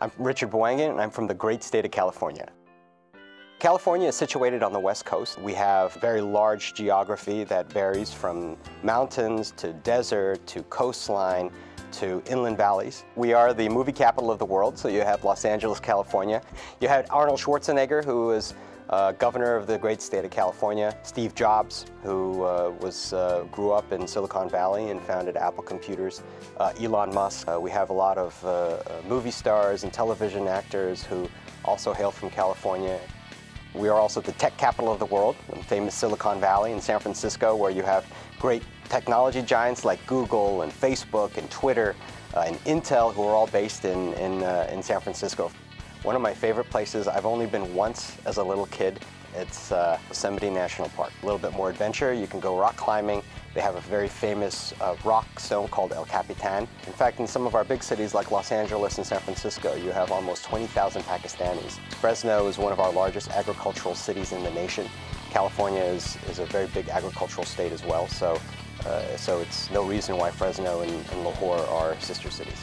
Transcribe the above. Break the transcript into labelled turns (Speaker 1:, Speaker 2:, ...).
Speaker 1: I'm Richard Boangen, and I'm from the great state of California. California is situated on the west coast. We have very large geography that varies from mountains to desert to coastline to inland valleys. We are the movie capital of the world, so you have Los Angeles, California. You had Arnold Schwarzenegger, who was uh, governor of the great state of California, Steve Jobs, who uh, was, uh, grew up in Silicon Valley and founded Apple Computers, uh, Elon Musk. Uh, we have a lot of uh, movie stars and television actors who also hail from California. We are also the tech capital of the world, in famous Silicon Valley in San Francisco, where you have great technology giants like Google and Facebook and Twitter and Intel, who are all based in, in, in San Francisco. One of my favorite places, I've only been once as a little kid, it's uh, Yosemite National Park. A little bit more adventure, you can go rock climbing. They have a very famous uh, rock stone called El Capitan. In fact, in some of our big cities like Los Angeles and San Francisco, you have almost 20,000 Pakistanis. Fresno is one of our largest agricultural cities in the nation. California is, is a very big agricultural state as well, so, uh, so it's no reason why Fresno and, and Lahore are sister cities.